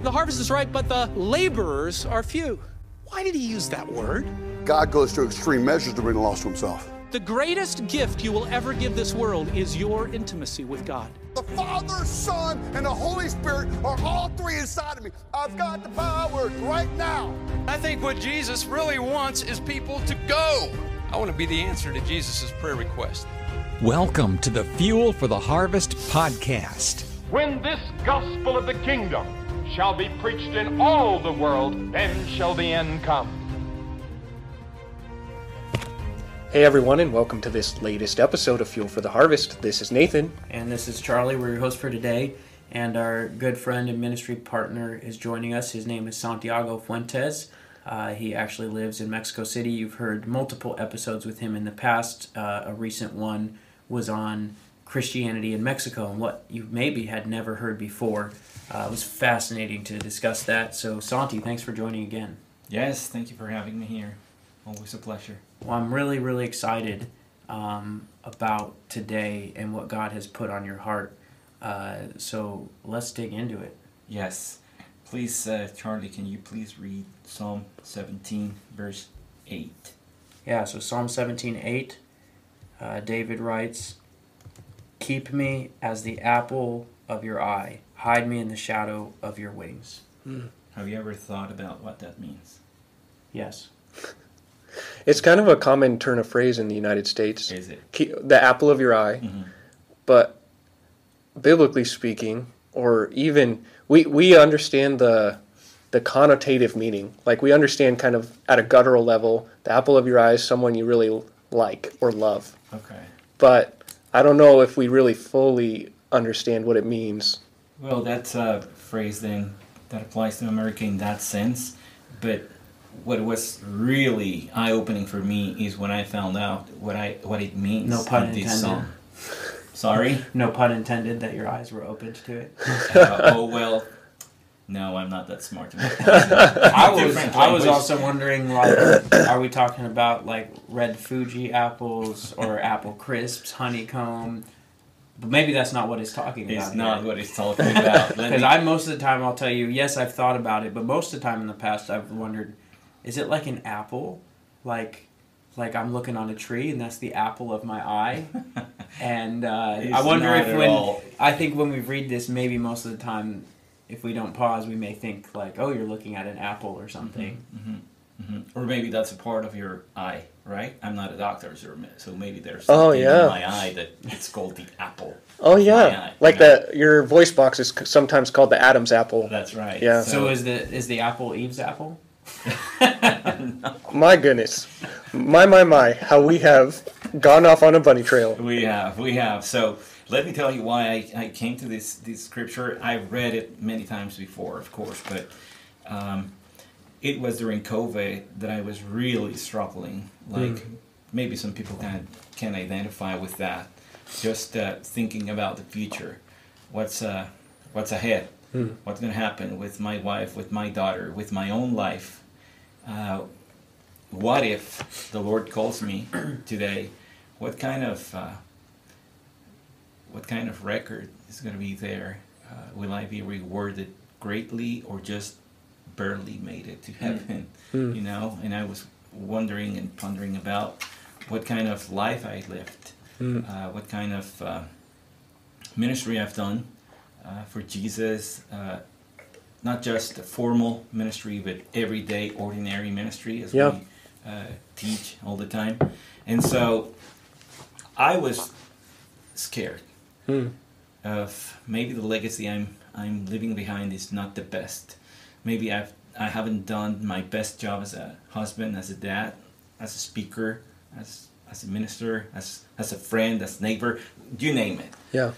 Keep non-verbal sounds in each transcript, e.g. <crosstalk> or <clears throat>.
The harvest is ripe, but the laborers are few. Why did he use that word? God goes to extreme measures to bring the lost to himself. The greatest gift you will ever give this world is your intimacy with God. The Father, Son, and the Holy Spirit are all three inside of me. I've got the power right now. I think what Jesus really wants is people to go. I want to be the answer to Jesus' prayer request. Welcome to the Fuel for the Harvest podcast. When this gospel of the kingdom shall be preached in all the world, then shall the end come. Hey everyone, and welcome to this latest episode of Fuel for the Harvest. This is Nathan. And this is Charlie. We're your host for today. And our good friend and ministry partner is joining us. His name is Santiago Fuentes. Uh, he actually lives in Mexico City. You've heard multiple episodes with him in the past. Uh, a recent one was on Christianity in Mexico and what you maybe had never heard before. Uh, it was fascinating to discuss that. So, Santi, thanks for joining again. Yes, thank you for having me here. Always a pleasure. Well, I'm really, really excited um, about today and what God has put on your heart. Uh, so let's dig into it. Yes. Please, uh, Charlie, can you please read Psalm 17, verse 8? Yeah, so Psalm 17, 8, uh, David writes, Keep me as the apple of your eye, hide me in the shadow of your wings. Mm. Have you ever thought about what that means? Yes. <laughs> It's kind of a common turn of phrase in the United States. Is it? The apple of your eye. Mm-hmm. But biblically speaking, or even we we understand the the connotative meaning. Like we understand kind of at a guttural level, the apple of your eye is someone you really like or love. Okay. But I don't know if we really fully understand what it means. Well, that's a phrase then that applies to America in that sense, but what was really eye opening for me is when I found out what I what it means. No pun intended. Song. Sorry. <laughs> no pun intended that your eyes were opened to it. Uh, oh well. No, I'm not that smart. <laughs> I was I was also wondering like, are we talking about like red Fuji apples or apple crisps, honeycomb? But maybe that's not what he's talking about. It's not what he's talking about. <laughs> Because I most of the time I'll tell you, yes, I've thought about it, but most of the time in the past I've wondered is it like an apple? Like like I'm looking on a tree and that's the apple of my eye. <laughs> and uh, I wonder if when all. I think when we read this, maybe most of the time, if we don't pause, we may think like, oh, you're looking at an apple or something. Mm-hmm, mm-hmm, mm-hmm. Or maybe that's a part of your eye, right? I'm not a doctor, so maybe there's oh, something oh, yeah. in my eye that it's called the apple. Oh yeah, eye, like you know? that. Your voice box is sometimes called the Adam's apple. That's right. Yeah. So, so is the is the apple Eve's apple? <laughs> <laughs> My goodness. My, my, my, how we have gone off on a bunny trail. We have, we have. So let me tell you why I, I came to this, this scripture. I've read it many times before, of course, but um, it was during COVID that I was really struggling. Like mm. maybe some people can, can identify with that. Just uh, thinking about the future. What's, uh, what's ahead? Mm. What's going to happen with my wife, with my daughter, with my own life? Uh, what if the Lord calls me <clears throat> today? What kind of uh, kind of record is going to be there? Uh, will I be rewarded greatly or just barely made it to hmm. heaven? Mm. You know, and I was wondering and pondering about what kind of life I lived, mm. what kind of uh, ministry I've done uh, for Jesus not just a formal ministry, but everyday, ordinary ministry, as yeah. we uh, teach all the time. And so I was scared hmm. of maybe the legacy I'm I'm leaving behind is not the best. Maybe I've I haven't done my best job as a husband, as a dad, as a speaker, as as a minister, as as a friend, as neighbor, you name it. Yeah.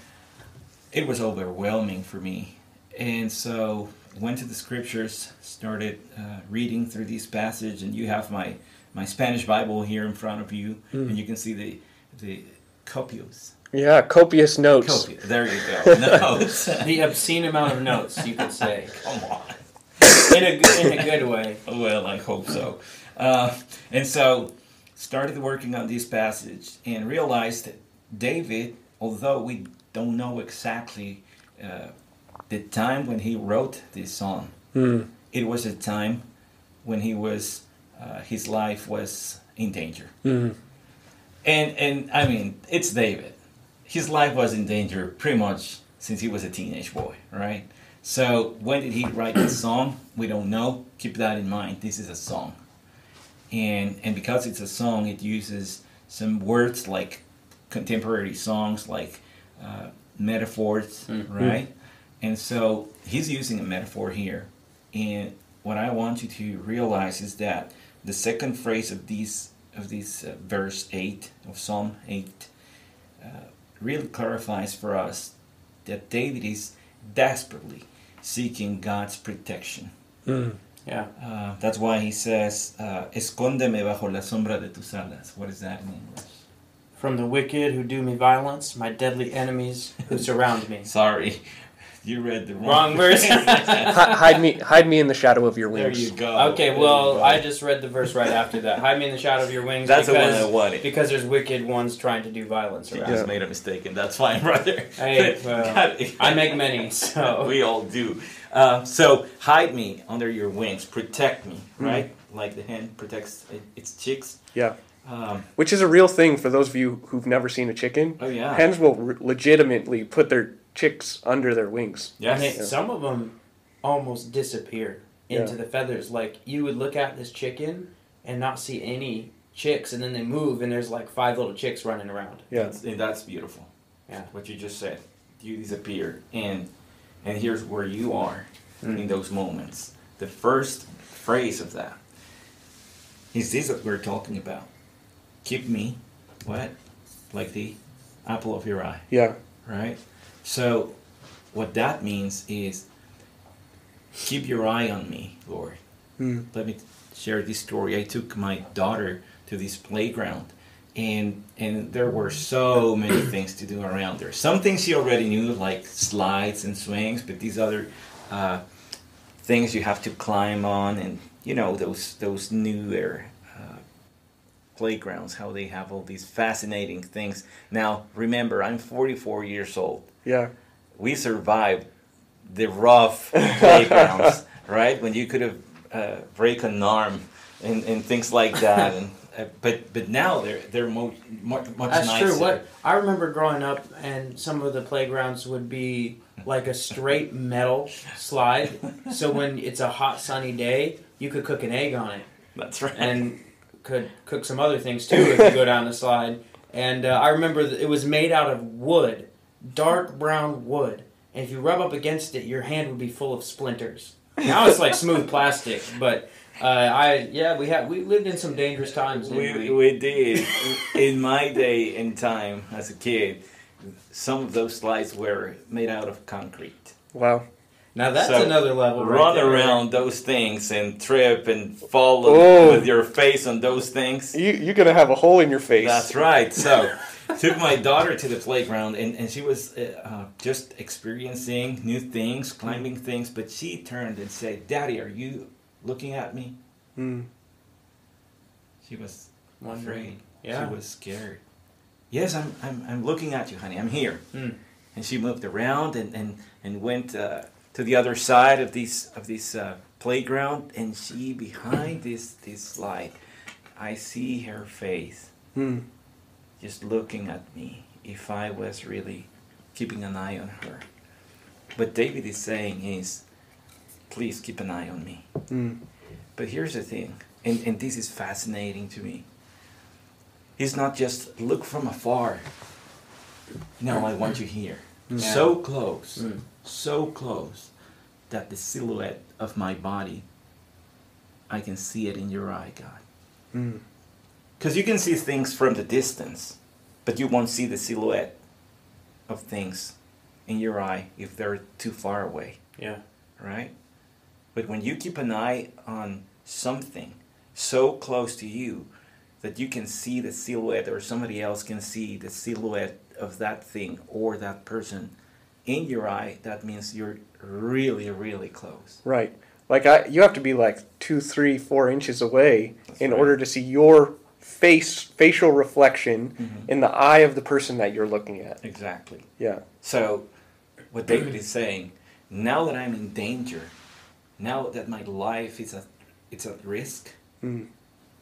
It was overwhelming for me. And so went to the scriptures, started uh, reading through these passages, and you have my my Spanish Bible here in front of you, mm. and you can see the the copios. Yeah, copious notes. Copi- there you go. <laughs> Notes. the obscene amount of notes, you could say. Come on. In a in a good way. Well, I hope so. Uh, and so started working on this passage and realized that David, although we don't know exactly uh, the time when he wrote this song, Hmm. it was a time when he was, uh, his life was in danger. Mhm. And and I mean, it's David. His life was in danger pretty much since he was a teenage boy, right? So when did he write this song? We don't know. Keep that in mind. This is a song, and and because it's a song, it uses some words like contemporary songs, like uh, metaphors, right? And so he's using a metaphor here. And what I want you to realize is that the second phrase of these of this uh, verse eight of Psalm eight uh, really clarifies for us that David is desperately seeking God's protection. Yeah. Uh, that's why he says, uh, "Escóndeme bajo la sombra de tus alas." What is that in English? From the wicked who do me violence, my deadly enemies who surround me. <laughs> Sorry, you read the wrong, Wrong verse. <laughs> Hide me, hide me in the shadow of your wings. there wings. you go. Okay, There well, go. I just read the verse right after that. Hide me in the shadow of your wings. That's the one because, I wanted. Because there's wicked ones trying to do violence You around. just made a mistake, and that's fine, brother. Hey, <laughs> well, I make many, so <laughs> we all do. Uh, so hide me under your wings, protect me, Hmm. right? Like the hen protects its chicks. Yeah. Um, Which is a real thing for those of you who've never seen a chicken. oh yeah, Hens will re- legitimately put their chicks under their wings. and yes. it, some of them almost disappear into Yeah. the feathers. Like you would look at this chicken and not see any chicks, and then they move, and there's like five little chicks running around. Yeah. That's, and that's beautiful. Yeah. What you just said. You disappear, and and here's where you are Hmm. in those moments. The first phrase of that is this that we're talking about. Keep me, what, like the apple of your eye. Yeah. right? So, what that means is keep your eye on me, Lord. Hmm. Let me share this story. I took my daughter to this playground, and and there were so many things to do around there. Some things she already knew, like slides and swings, but these other uh, things you have to climb on, and you know those those newer uh, playgrounds, how they have all these fascinating things. Now, remember, I'm 44 years old Yeah. we survived the rough playgrounds, <laughs> right? When you could have uh, break an arm and, and things like that. And uh, but but now they're they're mo- much much That's nicer. true. What I remember growing up, and some of the playgrounds would be like a straight metal slide. so when it's a hot sunny day, you could cook an egg on it, That's right. and could cook some other things too if you go down the slide. And uh, I remember that it was made out of wood, dark brown wood. And if you rub up against it, your hand would be full of splinters. <laughs> Now it's like smooth plastic, but uh, I yeah we had we lived in some dangerous times. Didn't we, we, we did in my day and time as a kid. Some of those slides were made out of concrete. Wow. Now that's So, another level. right Run there. around those things and trip and fall Oh. with your face on those things. You, you're going to have a hole in your face. That's right. So, <laughs> took my daughter to the playground, and, and she was uh, uh, just experiencing new things, climbing things. But she turned and said, "Daddy, are you looking at me?" Hmm. She was Wondering. afraid. Yeah. She was scared. Yes, I'm, I'm, I'm looking at you, honey. I'm here. Hmm. And she moved around and, and, and went uh, to the other side of this of this uh, playground, and she behind this this slide, I see her face Hmm. Just looking at me if I was really keeping an eye on her. What David is saying is, please keep an eye on me. Hmm. But here's the thing, and, and this is fascinating to me. He's not just look from afar. No, I want you here. So close, Mm. so close that the silhouette of my body, I can see it in your eye, God. Because you can see things from the distance, but you won't see the silhouette of things in your eye if they're too far away, Yeah. right? But when you keep an eye on something so close to you that you can see the silhouette, or somebody else can see the silhouette of that thing or that person in your eye, that means you're really, really close. Right. Like I, you have to be like two, three, four inches away That's in right. order to see your face, facial reflection Mhm. in the eye of the person that you're looking at. Exactly. Yeah. So, what David is saying, now that I'm in danger, now that my life is at it's at risk,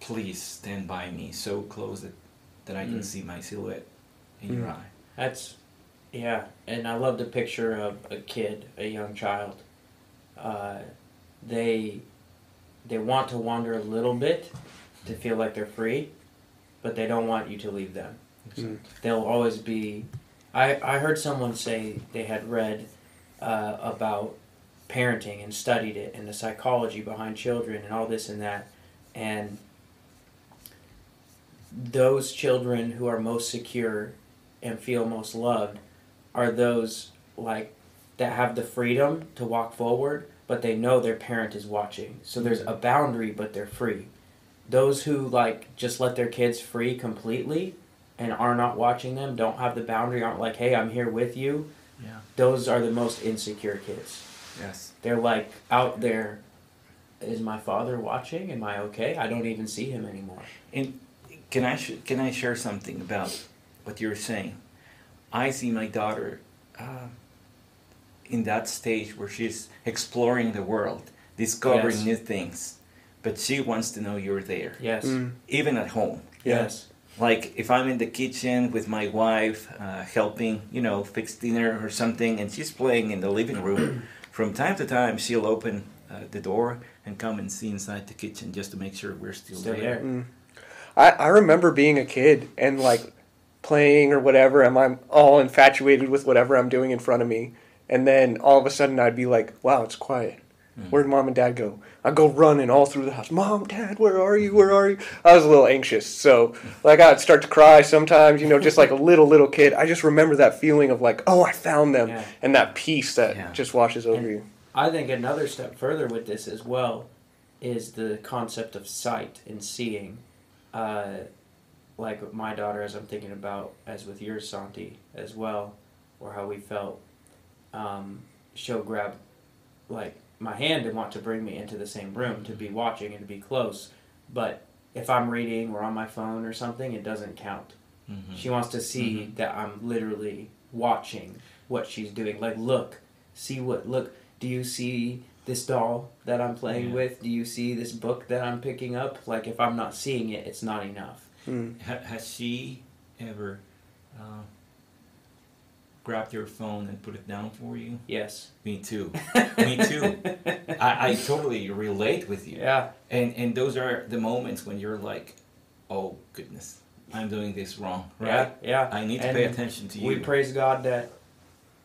please stand by me so close that, that I can see my silhouette in your eye. That's, yeah, and I love the picture of a kid, a young child. Uh, they, they want to wander a little bit to feel like they're free, but they don't want you to leave them. They'll always be. I I heard someone say they had read uh, about parenting and studied it and the psychology behind children and all this and that, and those children who are most secure and feel most loved are those like that have the freedom to walk forward but they know their parent is watching so there's a boundary but they're free those who like just let their kids free completely and are not watching them don't have the boundary aren't like hey i'm here with you Yeah. those are the most insecure kids Yes. they're like out there is my father watching am i okay i don't even see him anymore And can I sh- can I share something about what you're saying? I see my daughter uh, in that stage where she's exploring the world, discovering Yes. new things, but she wants to know you're there, yes even at home. yes Like if I'm in the kitchen with my wife, uh, helping, you know, fix dinner or something, and she's playing in the living room, <clears throat> from time to time she'll open uh, the door and come and see inside the kitchen just to make sure we're still, still there. there I, I remember being a kid and like playing or whatever, and I'm all infatuated with whatever I'm doing in front of me. And then all of a sudden I'd be like, wow, it's quiet. Where'd mom and dad go? I'd go running all through the house. Mom, dad, where are you? Where are you? I was a little anxious. So, like, I'd start to cry sometimes, you know, just like a little, little kid. I just remember that feeling of like, oh, I found them. Yeah. And that peace that Yeah. just washes over And- you. I think another step further with this as well is the concept of sight and seeing. Uh, like with my daughter, as I'm thinking about, as with yours, Santi, as well, or how we felt. Um, she'll grab, like, my hand and want to bring me into the same room to be watching and to be close. But if I'm reading or on my phone or something, it doesn't count. Mm-hmm. She wants to see that I'm literally watching what she's doing. Like, look, see what, look, do you see this doll that I'm playing Yeah. with? Do you see this book that I'm picking up? Like, if I'm not seeing it, it's not enough. Ha- has she ever uh, grabbed your phone and put it down for you? Yes. Me too. <laughs> Me too. I, I totally relate with you. Yeah. And and those are the moments when you're like, oh goodness, I'm doing this wrong, right? Yeah. yeah. I need to And pay attention to you. We praise God that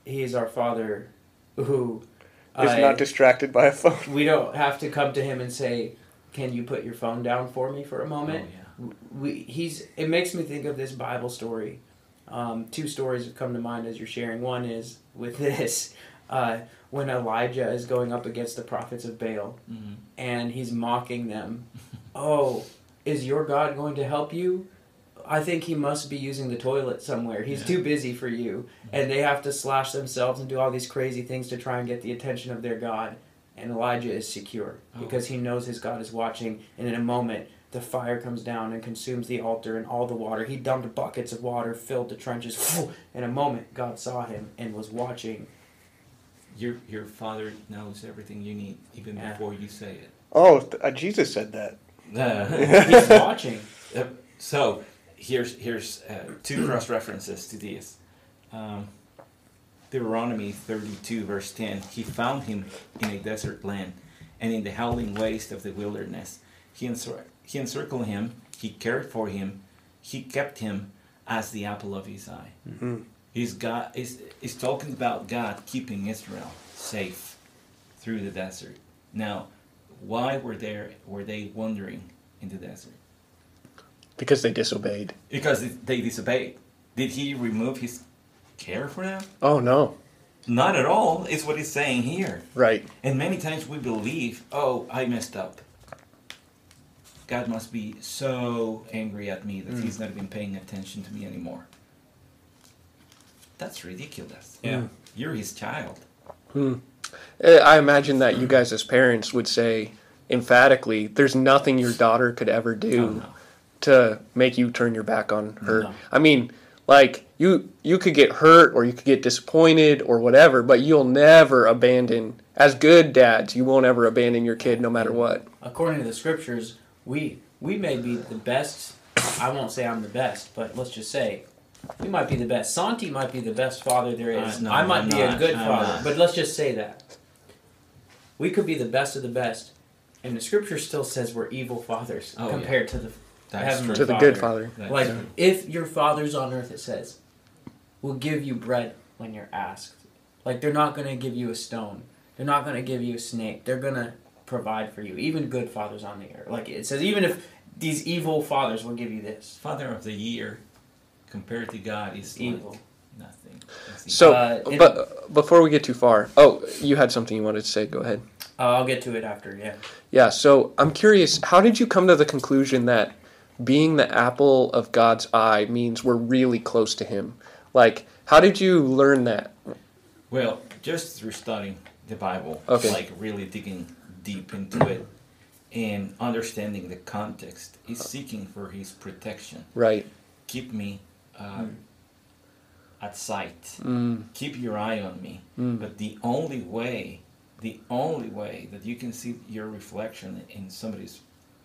He is our Father who Is uh, not distracted by a phone. we don't have to come to him and say, "Can you put your phone down for me for a moment?" Oh, We he's it makes me think of this Bible story. Um, two stories have come to mind as you're sharing. One is with <laughs> this uh, when Elijah is going up against the prophets of Baal, Mhm. and he's mocking them. <laughs> oh, is your God going to help you? I think he must be using the toilet somewhere. He's Yeah. too busy for you. And they have to slash themselves and do all these crazy things to try and get the attention of their God. And Elijah is secure Oh. because he knows his God is watching. And in a moment, the fire comes down and consumes the altar and all the water. He dumped buckets of water, filled the trenches. In a moment, God saw him and was watching. Your your father knows everything you need even Yeah. before you say it. Oh, th- uh, Jesus said that. <laughs> He's watching. Uh, so here's here's uh, two cross references to this. Um, Deuteronomy 32 verse 10. He found him in a desert land, and in the howling waste of the wilderness. He encir- he encircled him. He cared for him. He kept him as the apple of his eye. Hmm. He's God. Is is talking about God keeping Israel safe through the desert. Now, why were there were they wandering in the desert? Because they disobeyed. Because they disobeyed. Did he remove his care for them? Oh, no. Not at all, is what he's saying here. Right. And many times we believe, oh, I messed up. God must be so angry at me that mm. he's not even paying attention to me anymore. That's ridiculous. Yeah. Mm. You're his child. Uh, I imagine that you guys, as parents, would say emphatically, "There's nothing your daughter could ever do Oh, no. to make you turn your back on her." No. I mean, Like you you could get hurt or you could get disappointed or whatever, but you'll never abandon as good dads, you won't ever abandon your kid no matter what. According to the scriptures, we we may be the best. I won't say I'm the best, but let's just say we might be the best. Santi might be the best father there is. Uh, no, I might I'm be not. a good I'm father, not. but let's just say that we could be the best of the best, and the scripture still says we're evil fathers Oh, yeah. compared to the That's heavenly To the Father. good father. That's Like true. if your father's on earth, it says, will give you bread when you're asked. Like they're not gonna give you a stone. They're not gonna give you a snake. They're gonna provide for you. Even good fathers on the earth. Like it says, even if these evil fathers will give you this. Father of the year compared to God is Evil. like nothing. That's So, Uh, it- but before we get too far, oh, you had something you wanted to say. Go ahead. Uh, I'll get to it after. Yeah. Yeah. So I'm curious, how did you come to the conclusion that being the apple of God's eye means we're really close to Him? Like, how did you learn that? Well, just through studying the Bible, Okay. like really digging deep into it and understanding the context, is seeking for His protection. Right. Keep me uh, at sight. Mm. Keep your eye on me. Mm. But the only way, the only way that you can see your reflection in somebody's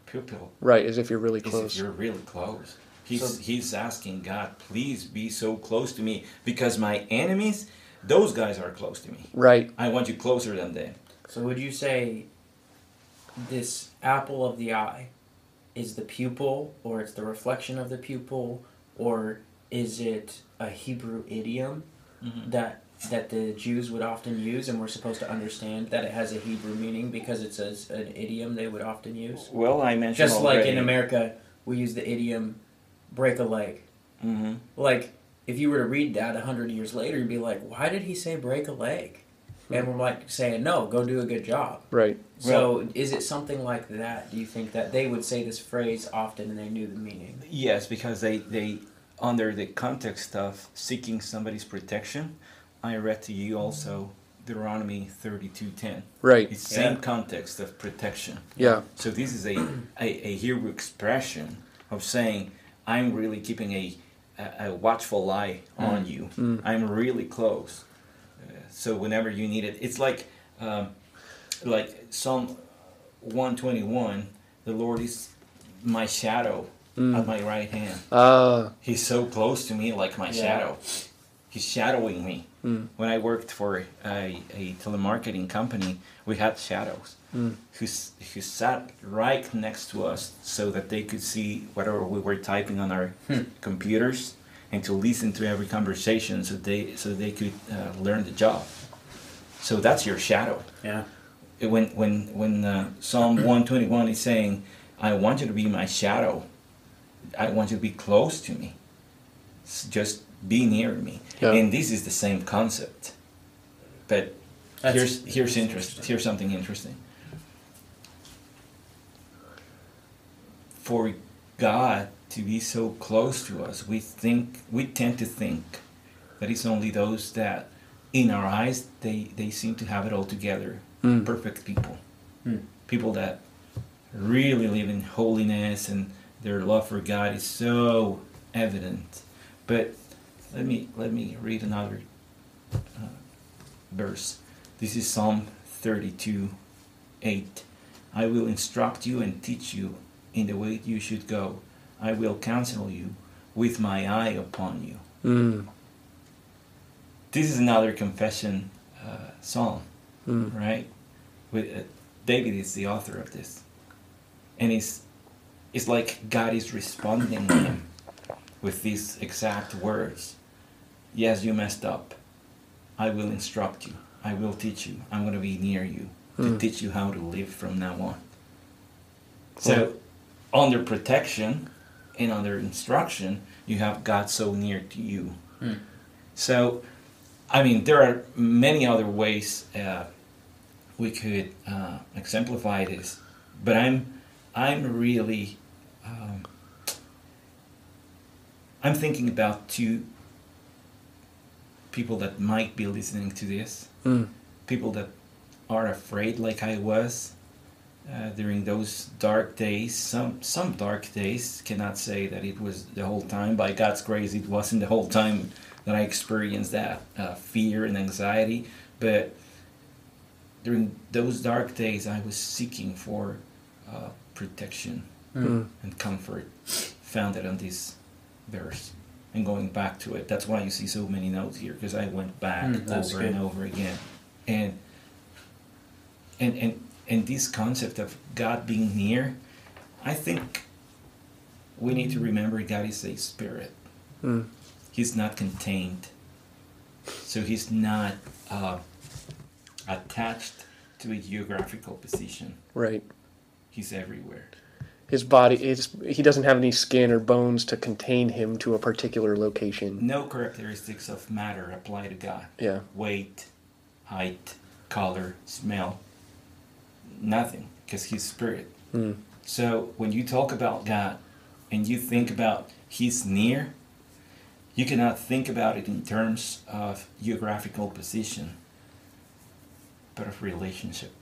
pupil Right. As if you're really is if close. you're really close. He's So- he's asking God, please be so close to me because my enemies, those guys are close to me. Right. I want you closer than them. So would you say this apple of the eye is the pupil, or it's the reflection of the pupil, or is it a Hebrew idiom Mhm. that that the Jews would often use, and we're supposed to understand that it has a Hebrew meaning because it's a, an idiom they would often use? Well, I mentioned Just like in America, we use the idiom "break a leg." hmm Like if you were to read that a hundred years later, you'd be like, "Why did he say break a leg?" And we're like saying, "No, go do a good job." Right. So, is it something like that? Do you think that they would say this phrase often and they knew the meaning? Yes, because they they under the context of seeking somebody's protection, I read to you also Deuteronomy thirty two ten. Right. It's same Yeah. context of protection. Yeah. So this is a, a, a Hebrew expression of saying, I'm really keeping a, a, a watchful eye on mm. you. Mm. I'm really close. So whenever you need it, it's like um, like Psalm 121, the Lord is my shadow at my right hand. Uh, He's so close to me like my Yeah. shadow. He's shadowing me. When I worked for a, a telemarketing company, we had shadows who, who sat right next to us so that they could see whatever we were typing on our computers and to listen to every conversation so they so they could uh, learn the job. So that's your shadow Yeah. when when when uh, Psalm <clears throat> 121 is saying, "I want you to be my shadow. I want you to be close to me. S- Just be near me." Yeah. And this is the same concept. But That's- here's here's interest. Here's something interesting. For God to be so close to us, we think we tend to think that it's only those that, in our eyes, they they seem to have it all together. Perfect people, people that really live in holiness and their love for God is so evident. But let me let me read another uh, verse. This is Psalm 32, 8. I will instruct you and teach you in the way you should go. I will counsel you with my eye upon you. mm, This is another confession uh, psalm, mm, right? With, uh, David is the author of this, and it's it's like God is responding to him with these exact words. Yes, you messed up. I will instruct you. I will teach you. I'm going to be near you to teach you how to live from now on. So, under protection and under instruction, you have God so near to you. So, I mean, there are many other ways uh, we could uh, exemplify this, but I'm I'm really um, I'm thinking about two people that might be listening to this, mm, people that are afraid, like I was, uh, during those dark days, some some dark days, cannot say that it was the whole time. By God's grace, it wasn't the whole time that I experienced that uh, fear and anxiety. But during those dark days, I was seeking for uh, protection and comfort, founded on this verse. And going back to it, that's why you see so many notes here, because I went back Mm, over and over again, and and and and this concept of God being near, I think we need to remember God is a spirit. He's not contained, so he's not uh, attached to a geographical position. Right. He's everywhere. His body is he doesn't have any skin or bones to contain him to a particular location. No characteristics of matter apply to God. Yeah. Weight, height, color, smell, nothing, because He's spirit. So when you talk about God and you think about He's near, you cannot think about it in terms of geographical position, but of relationship.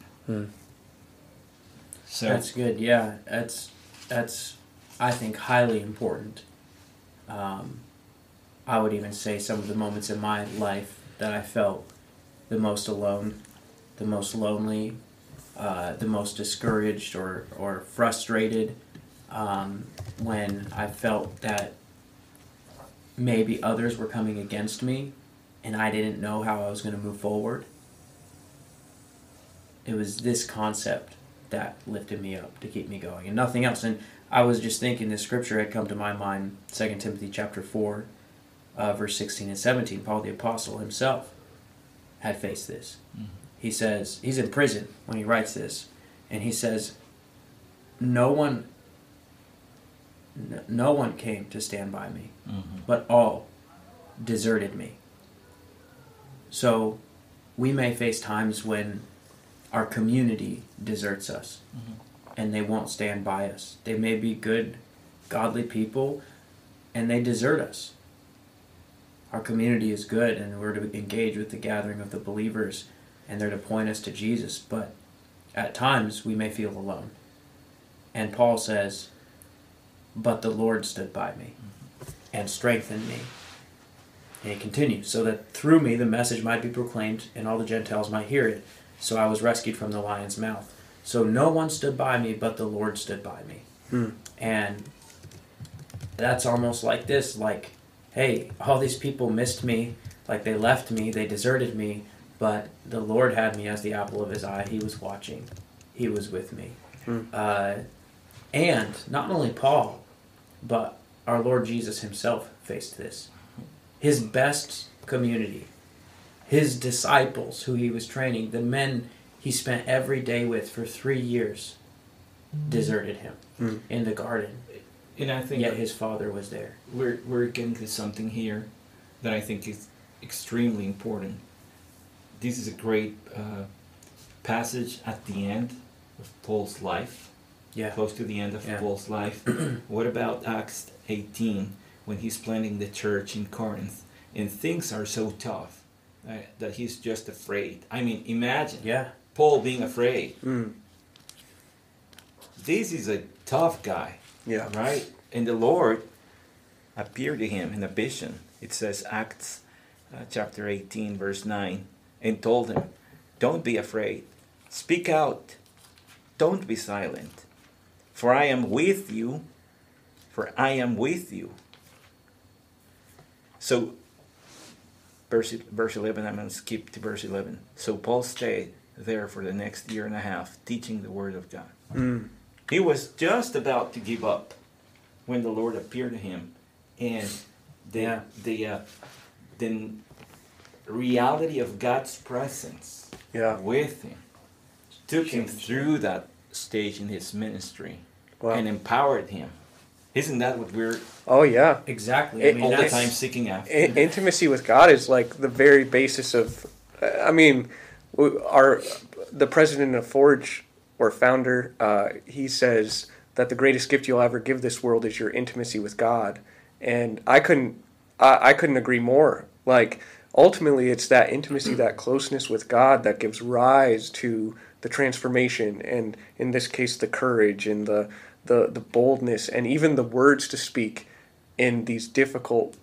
So That's good. Yeah, that's that's I think highly important. Um, I would even say some of the moments in my life that I felt the most alone, the most lonely, uh, the most discouraged or or frustrated, um, when I felt that maybe others were coming against me, and I didn't know how I was going to move forward. It was this concept that lifted me up to keep me going and nothing else. And i was just thinking the scripture had come to my mind 2 timothy chapter 4 uh, verse 16 and 17 paul the apostle himself had faced this he says he's in prison when he writes this and he says no one no one came to stand by me mm-hmm. but all deserted me so we may face times when our community deserts us mm-hmm. and they won't stand by us. They may be good, godly people and they desert us. Our community is good and we're to engage with the gathering of the believers and they're to point us to Jesus, but at times we may feel alone. And Paul says, But the Lord stood by me and strengthened me. And he continues, so that through me the message might be proclaimed and all the Gentiles might hear it. So I was rescued from the lion's mouth. So no one stood by me, but the Lord stood by me. Hmm. And that's almost like this like, hey, all these people missed me, like they left me, they deserted me, but the Lord had me as the apple of his eye. He was watching, He was with me. Uh, and not only Paul, but our Lord Jesus himself faced this. His best community, his disciples who he was training, the men he spent every day with for three years, deserted him in the garden. and I think Yet his father was there. we're we're getting to something here that I think is extremely important. This is a great uh, passage at the end of Paul's life, Yeah. close to the end of Yeah. Paul's life. <clears throat> what about Acts 18 when he's planting the church in Corinth and things are so tough uh, that he's just afraid? I mean, imagine Yeah. Paul being afraid. This is a tough guy. Yeah. Right? And the Lord appeared to him in a vision. It says Acts uh, chapter 18, verse 9, and told him, Don't be afraid. Speak out. Don't be silent. For I am with you. For I am with you. So, verse, verse 11, I'm going to skip to verse 11. So Paul stayed there for the next year and a half, teaching the word of God. He was just about to give up when the Lord appeared to him, and the Yeah. the uh, the reality of God's presence Yeah. with him took him through that stage in his ministry Wow. and empowered him. Isn't that what we're Oh yeah. Exactly. It- I mean, all the time seeking after? I- intimacy with God is like the very basis of. I mean, our the president of Forge or founder, uh, he says that the greatest gift you'll ever give this world is your intimacy with God, and I couldn't, I, I couldn't agree more. Like ultimately, it's that intimacy, that closeness with God that gives rise to the transformation and in this case the courage and the the, the boldness and even the words to speak in these difficult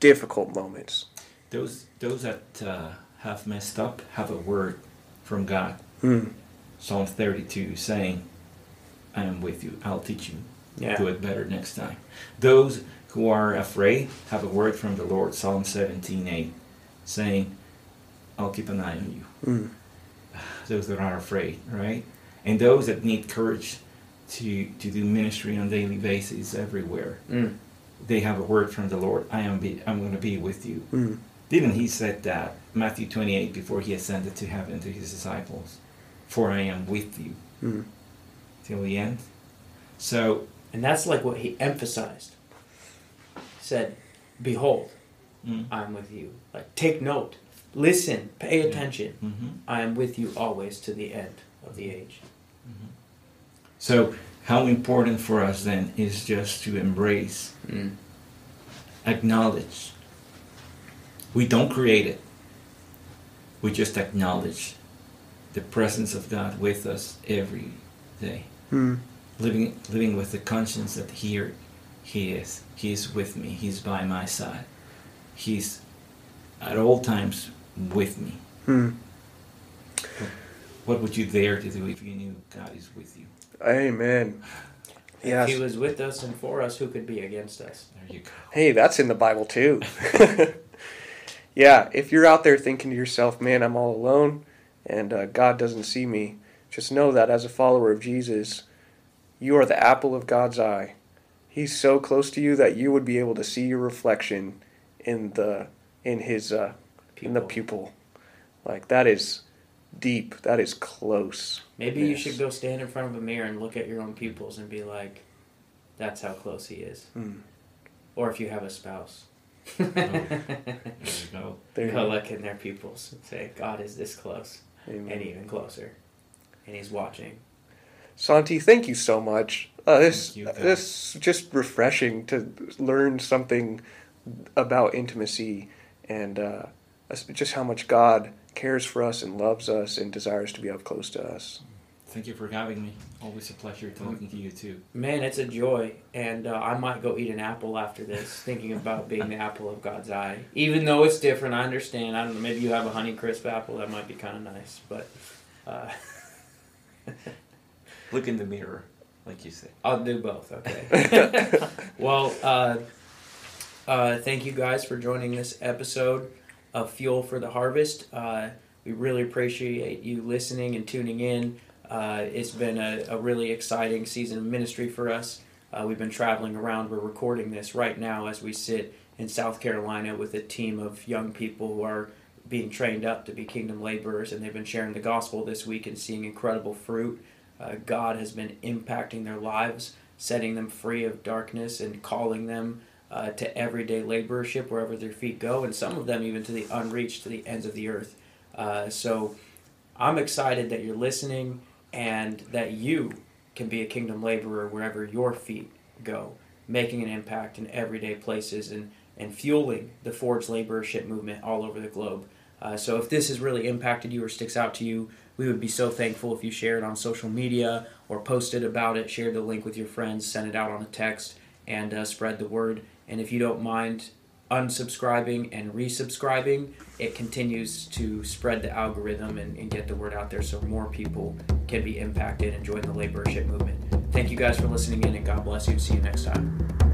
difficult moments Those those that uh, have messed up have a word from God. Psalm 32 saying, I am with you. I'll teach you. Yeah. Do it better next time. Those who are afraid have a word from the Lord. Psalm 17:8 saying, I'll keep an eye on you. Mm. Those that are afraid, right? And those that need courage to, to do ministry on a daily basis everywhere. Mm. They have a word from the Lord. I am be, I'm going to be with you. Mm. Didn't he said that Matthew 28 before he ascended to heaven to his disciples? For I am with you mm. till the end. So And that's like what he emphasized. He said, Behold, Mm. I am with you. Like, take note, listen, pay attention. Mhm. I am with you always to the end of the age. So, how important for us then is just to embrace, acknowledge. We don't create it, we just acknowledge the presence of God with us every day. Living, living with the conscience that here He is. He is with me, He's by my side. He's at all times with me. What would you dare to do if you knew God is with you? amen yes If he was with us and for us, who could be against us? There you go. Hey, that's in the Bible too. <laughs> yeah, if you're out there thinking to yourself, man, I'm all alone and uh, God doesn't see me, just know that as a follower of Jesus, you are the apple of God's eye. He's so close to you that you would be able to see your reflection in the in his uh, in the pupil. Like that is deep. That is close. Maybe you should go stand in front of a mirror and look at your own pupils and be like, that's how close he is. Hmm. Or if you have a spouse, <laughs> There you go. There go you go. look in their pupils and say, God is this close Amen. and even closer. And he's watching. Santi, thank you so much. Uh, this you, this just refreshing to learn something about intimacy and uh, just how much God cares for us and loves us and desires to be up close to us. Thank you for having me. Always a pleasure talking to you too. Man, it's a joy. And uh, I might go eat an apple after this, thinking about being the apple of God's eye. Even though it's different, I understand. I don't know. Maybe you have a Honeycrisp apple. That might be kind of nice. But uh, Look in the mirror, like you said. I'll do both, okay? <laughs> <laughs> well, uh, uh, thank you guys for joining this episode of Fuel for the Harvest. Uh, we really appreciate you listening and tuning in. Uh, it's been a, a really exciting season of ministry for us. Uh, we've been traveling around. We're recording this right now as we sit in South Carolina with a team of young people who are being trained up to be kingdom laborers, and they've been sharing the gospel this week and seeing incredible fruit. Uh, God has been impacting their lives, setting them free of darkness, and calling them uh, to everyday laborership wherever their feet go, and some of them even to the unreached, to the ends of the earth. Uh, so I'm excited that you're listening and that you can be a kingdom laborer wherever your feet go, making an impact in everyday places and, and fueling the Forge laborership movement all over the globe. Uh, so if this has really impacted you or sticks out to you, we would be so thankful if you share it on social media or posted about it, share the link with your friends, send it out on a text, and uh, spread the word. And if you don't mind unsubscribing and resubscribing, it continues to spread the algorithm and, and get the word out there so more people can be impacted and join the laborership movement. Thank you guys for listening in, and God bless you. See you next time.